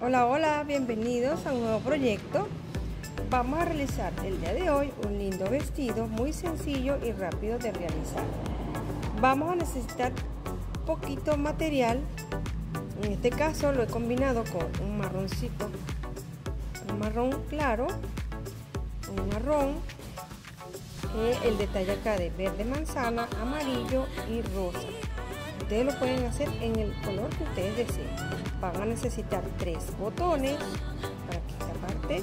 Hola, hola, bienvenidos a un nuevo proyecto. Vamos a realizar el día de hoy un lindo vestido muy sencillo y rápido de realizar. Vamos a necesitar poquito material. En este caso lo he combinado con un marroncito, un marrón claro, un marrón, el detalle acá de verde manzana, amarillo y rosa. Ustedes lo pueden hacer en el color que ustedes deseen. Van a necesitar tres botones para que esta parte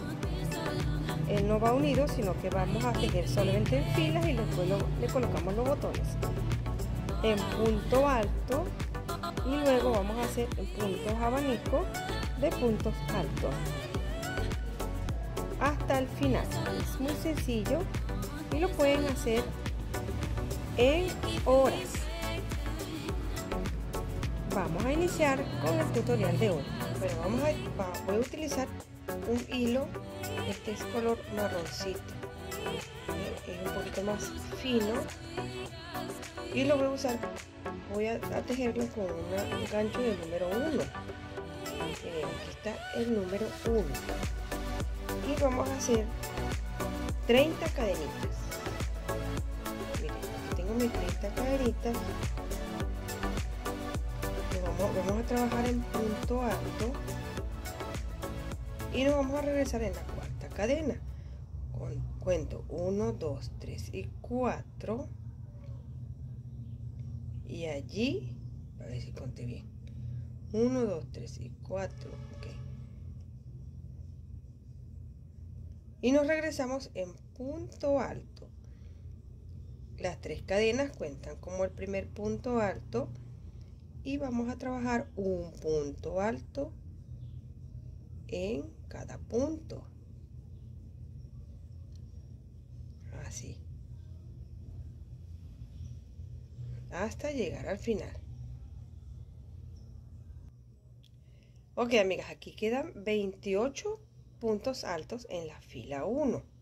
él no va unido sino que vamos a tejer solamente en filas y después le colocamos los botones en punto alto y luego vamos a hacer puntos abanico de puntos altos hasta el final. Es muy sencillo y lo pueden hacer en horas vamos a iniciar con el tutorial de hoy. Bueno vamos a, voy a utilizar un hilo este es color marroncito. Es un poquito más fino. Y lo voy a usar voy a, tejerlo con un gancho del número 1 aquí está el número 1 y vamos a hacer 30 cadenitas. Miren aquí tengo mis 30 cadenitas vamos, a trabajar en punto alto y nos vamos a regresar en la cuarta cadena. Con cuento 1 2 3 y 4 y allí a ver si conté bien. 1 2 3 y 4 ok. Y nos regresamos en punto alto. Las tres cadenas cuentan como el primer punto alto y vamos a trabajar un punto alto en cada punto. Así. Hasta llegar al final. Ok amigas aquí quedan 28 puntos altos en la fila 1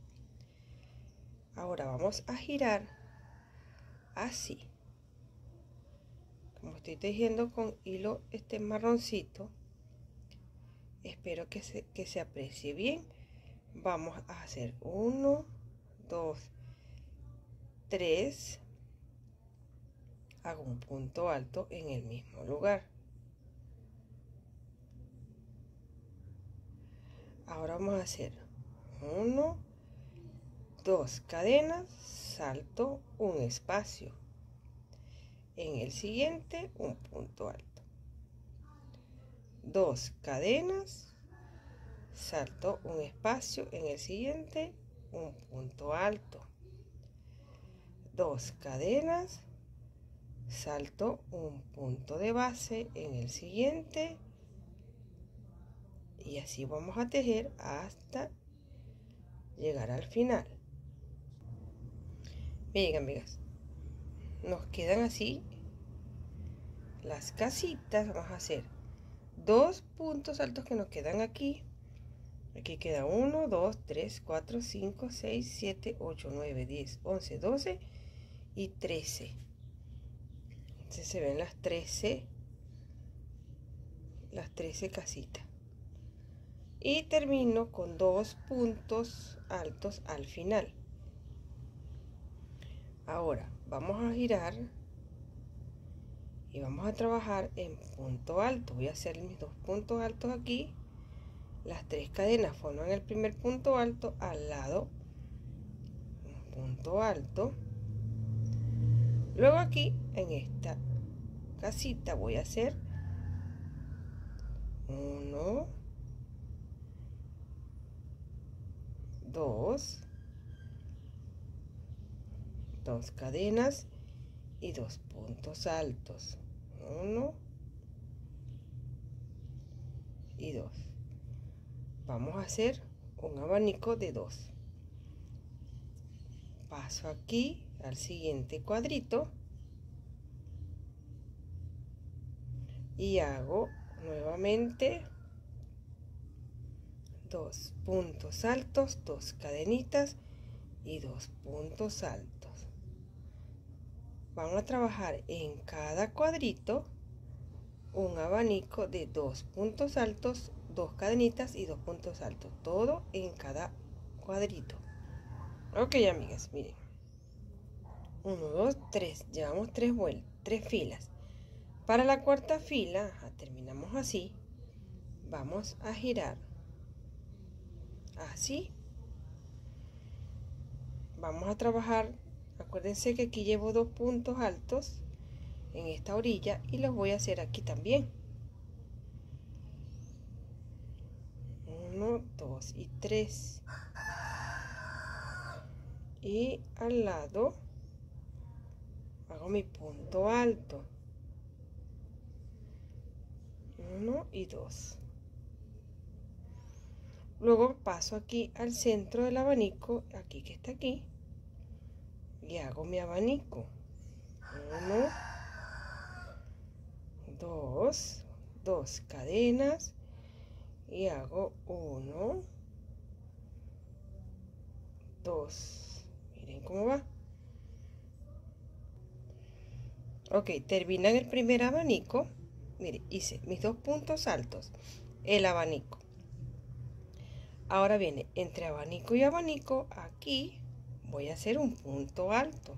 ahora vamos a girar así estoy tejiendo con hilo este marroncito. Espero que se, que se aprecie bien. Vamos a hacer 1 2 3 hago un punto alto en el mismo lugar. Ahora vamos a hacer 1 2 cadenas salto un espacio en el siguiente un punto alto. Dos cadenas. Salto un espacio en el siguiente un punto alto. Dos cadenas. Salto un punto de base en el siguiente. Y así vamos a tejer hasta llegar al final. Bien amigas nos quedan así las casitas vamos a hacer dos puntos altos que nos quedan aquí. Aquí queda 1 2 3 4 5 6 7 8 9 10 11 12 y 13 entonces se ven las 13 las 13 casitas. Y termino con dos puntos altos al final. Ahora vamos a girar y vamos a trabajar en punto alto. Voy a hacer mis dos puntos altos aquí. Las tres cadenas forman el primer punto alto al lado un punto alto. Luego aquí en esta casita voy a hacer uno dos dos cadenas y dos puntos altos. Uno y dos. Vamos a hacer un abanico de dos. Paso aquí al siguiente cuadrito. Y hago nuevamente dos puntos altos dos cadenitas y dos puntos altos vamos a trabajar en cada cuadrito un abanico de dos puntos altos dos cadenitas y dos puntos altos. Todo en cada cuadrito. Ok amigas miren. 1 2 3 llevamos tres vueltas tres filas. Para la cuarta fila terminamos así. Vamos a girar así. Vamos a trabajar acuérdense que aquí llevo dos puntos altos en esta orilla y los voy a hacer aquí también. 1 2 y 3 y al lado hago mi punto alto. 1 y 2 luego paso aquí al centro del abanico aquí que está aquí y hago mi abanico. 1 2 2 cadenas y hago 1 2 miren cómo va. Ok terminan el primer abanico. Mire hice mis dos puntos altos el abanico. Ahora viene entre abanico y abanico aquí voy a hacer un punto alto.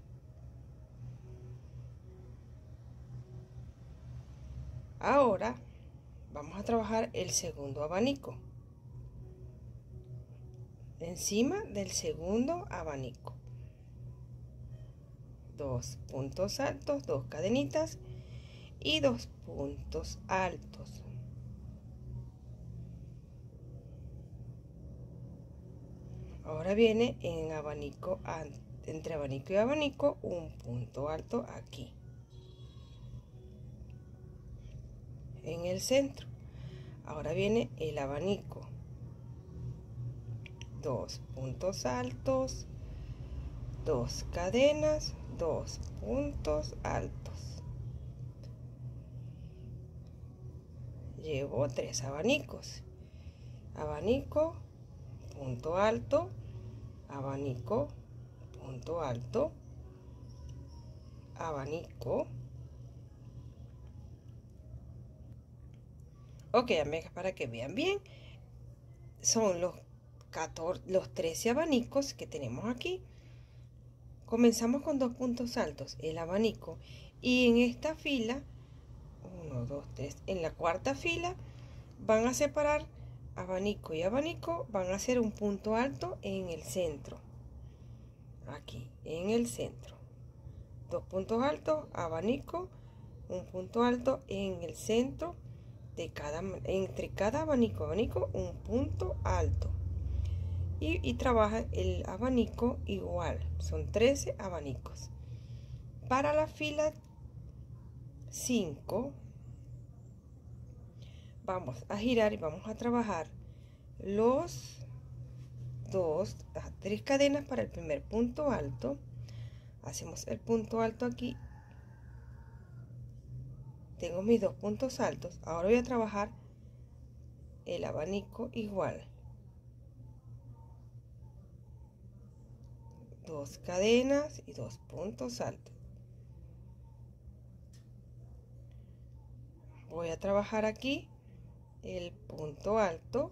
Ahora vamos a trabajar el segundo abanico. Encima del segundo abanico. Dos puntos altos dos cadenitas y dos puntos altos ahora viene en abanico entre abanico y abanico un punto alto aquí. En el centro. Ahora viene el abanico. Dos puntos altos dos cadenas dos puntos altos. Llevo tres abanicos. Abanico punto alto abanico punto alto abanico. Ok amigas para que vean bien son los 14 los 13 abanicos que tenemos aquí. Comenzamos con dos puntos altos el abanico. Y en esta fila 1 2 3 en la cuarta fila van a separar abanico y abanico van a hacer un punto alto en el centro. Aquí en el centro. Dos puntos altos abanico. Un punto alto en el centro de cada, entre cada abanico abanico un punto alto. Y, trabaja el abanico igual. Son 13 abanicos. Para la fila 5 vamos a girar y vamos a trabajar los dos tres cadenas para el primer punto alto. Hacemos el punto alto aquí. Tengo mis dos puntos altos. Ahora voy a trabajar el abanico igual. Dos cadenas y dos puntos altos. Voy a trabajar aquí el punto alto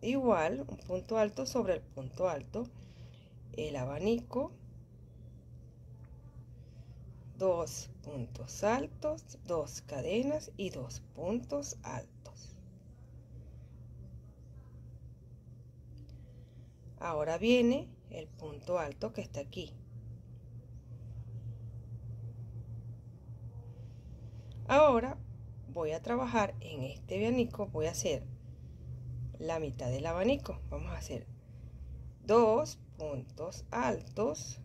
igual un punto alto sobre el punto alto el abanico dos puntos altos, dos cadenas y dos puntos altos. Ahora viene el punto alto que está aquí. Ahora voy a trabajar en este abanico, voy a hacer la mitad del abanico. Vamos a hacer dos puntos altos.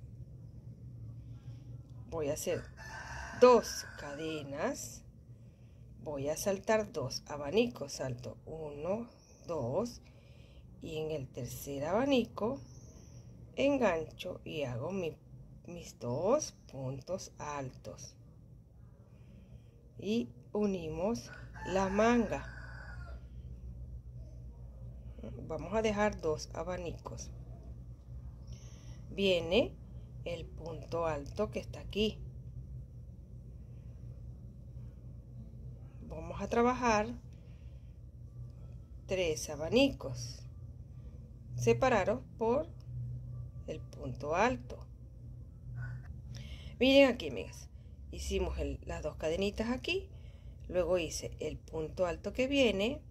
Voy a hacer dos cadenas. Voy a saltar dos abanicos. Salto uno dos. Y en el tercer abanico engancho y hago mis dos puntos altos y unimos la manga. Vamos a dejar dos abanicos. Viene el punto alto que está aquí. vamos a trabajar tres abanicos separados por el punto alto. Miren aquí amigas hicimos las dos cadenitas aquí luego hice el punto alto que viene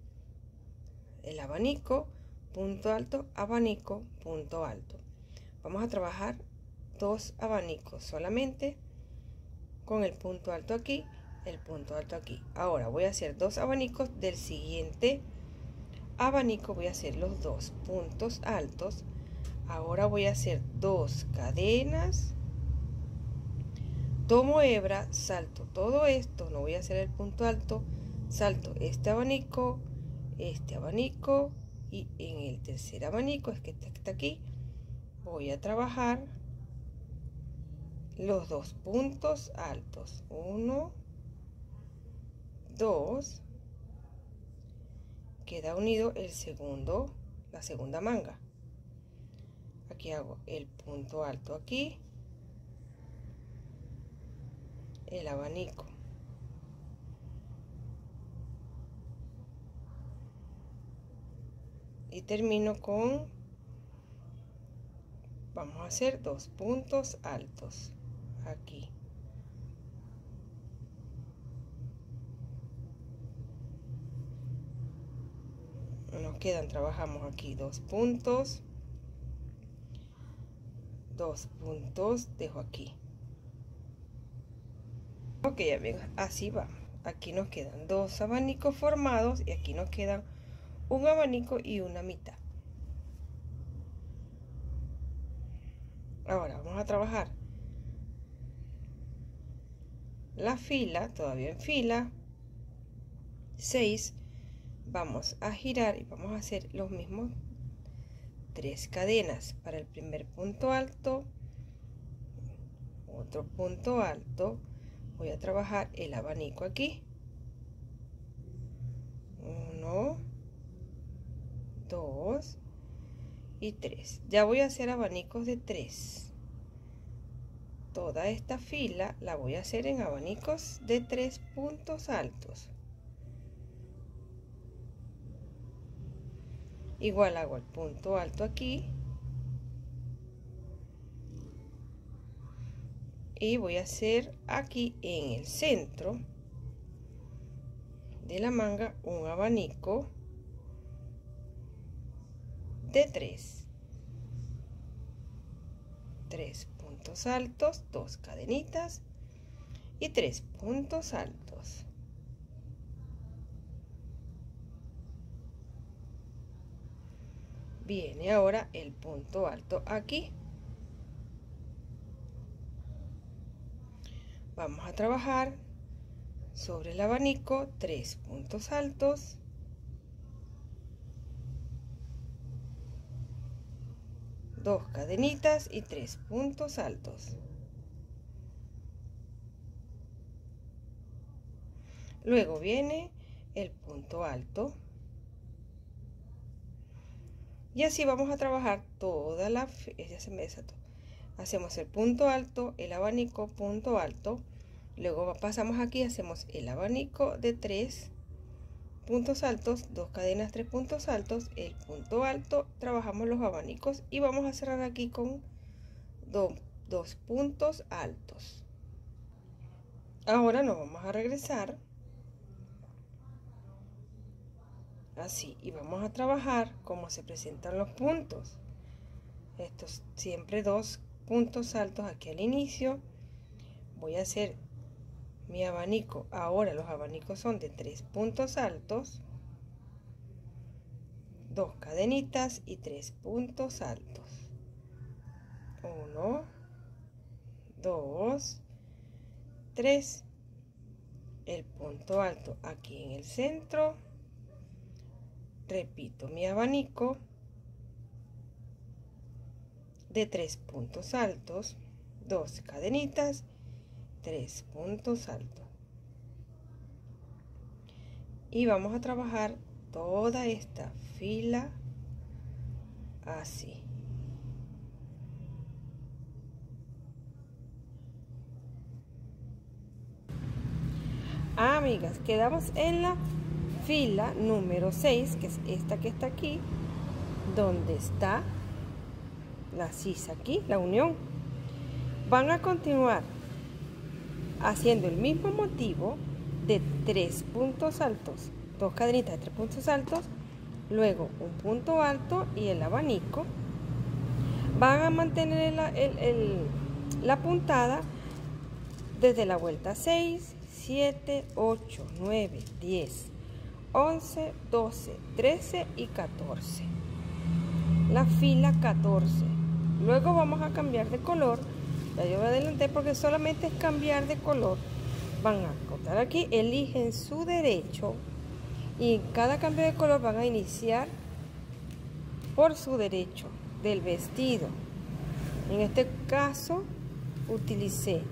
el abanico punto alto abanico punto alto. Vamos a trabajar dos abanicos solamente con el punto alto aquí el punto alto aquí. Ahora voy a hacer dos abanicos del siguiente abanico voy a hacer los dos puntos altos. Ahora voy a hacer dos cadenas tomo hebra salto todo esto no voy a hacer el punto alto salto este abanico este abanico y en el tercer abanico es que está aquí voy a trabajar los dos puntos altos uno dos queda unido el segundo, la segunda manga. Aquí hago el punto alto aquí, el abanico. Y termino con, vamos a hacer dos puntos altos aquí. nos quedan trabajamos aquí dos puntos dos puntos dejo aquí ok amigos así va. Aquí nos quedan dos abanicos formados y aquí nos quedan un abanico y una mitad. Ahora vamos a trabajar. La fila todavía en fila. 6 vamos a girar y vamos a hacer los mismos tres cadenas. Para el primer punto alto otro punto alto voy a trabajar el abanico aquí. Uno dos y tres. Ya voy a hacer abanicos de tres. Toda esta fila la voy a hacer en abanicos de tres puntos altos. Igual hago el punto alto aquí y voy a hacer aquí en el centro de la manga un abanico de tres. Tres puntos altos dos cadenitas y tres puntos altos. Viene ahora el punto alto aquí vamos a trabajar sobre el abanico tres puntos altos. Dos cadenitas y tres puntos altos. Luego viene el punto alto. Y así vamos a trabajar toda la ya se me desató. Hacemos el punto alto el abanico punto alto luego pasamos aquí hacemos el abanico de tres puntos altos dos cadenas tres puntos altos el punto alto trabajamos los abanicos y vamos a cerrar aquí con dos puntos altos. Ahora nos vamos a regresar así y vamos a trabajar como se presentan los puntos. Estos siempre dos puntos altos aquí al inicio. Voy a hacer mi abanico ahora los abanicos son de tres puntos altos dos cadenitas y tres puntos altos. Uno dos tres. El punto alto aquí en el centro. Repito mi abanico de tres puntos altos dos cadenitas tres puntos altos y vamos a trabajar toda esta fila así amigas, quedamos en la fila número 6, que es esta que está aquí, donde está la sisa aquí, la unión. Van a continuar haciendo el mismo motivo de tres puntos altos, dos cadenitas de tres puntos altos, luego un punto alto y el abanico. Van a mantener la puntada desde la vuelta 6, 7, 8, 9, 10, 11, 12, 13 y 14. La fila 14. Luego vamos a cambiar de color. Ya yo adelanté porque solamente es cambiar de color. Van a cortar aquí, eligen su derecho y en cada cambio de color van a iniciar por su derecho del vestido. En este caso utilicé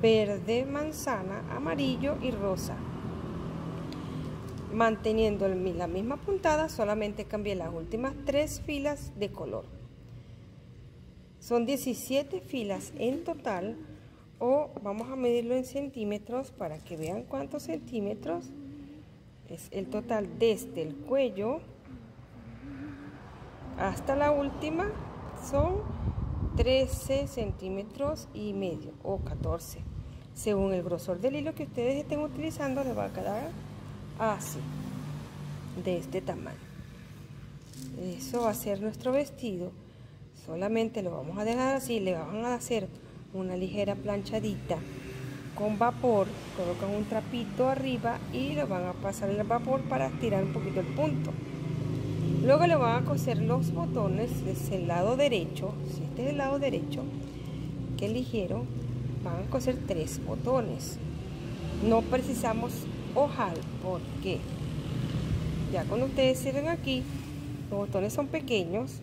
verde, manzana, amarillo y rosa. Manteniendo la misma puntada, solamente cambié las últimas tres filas de color. Son 17 filas en total o vamos a medirlo en centímetros para que vean cuántos centímetros es el total desde el cuello hasta la última. Son 13 centímetros y medio o 14 según el grosor del hilo que ustedes estén utilizando le va a quedar así de este tamaño. Eso va a ser nuestro vestido solamente lo vamos a dejar así le van a hacer una ligera planchadita con vapor colocan un trapito arriba y lo van a pasar el vapor para estirar un poquito el punto Luego le van a coser los botones desde el lado derecho, si este es el lado derecho que eligieron, van a coser tres botones. No precisamos ojal porque ya cuando ustedes sirven aquí, los botones son pequeños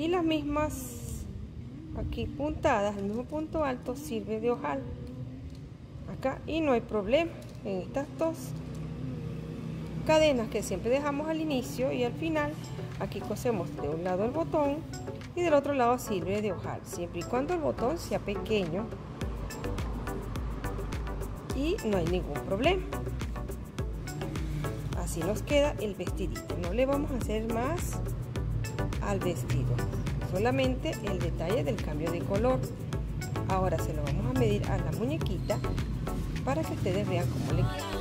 y las mismas aquí puntadas, el mismo punto alto sirve de ojal. Acá y no hay problema en estas dos cadenas que siempre dejamos al inicio y al final. Aquí cosemos de un lado el botón y del otro lado sirve de ojal siempre y cuando el botón sea pequeño. Y no hay ningún problema. Así nos queda el vestidito. No le vamos a hacer más al vestido. Solamente el detalle del cambio de color. Ahora se lo vamos a medir a la muñequita para que ustedes vean cómo le queda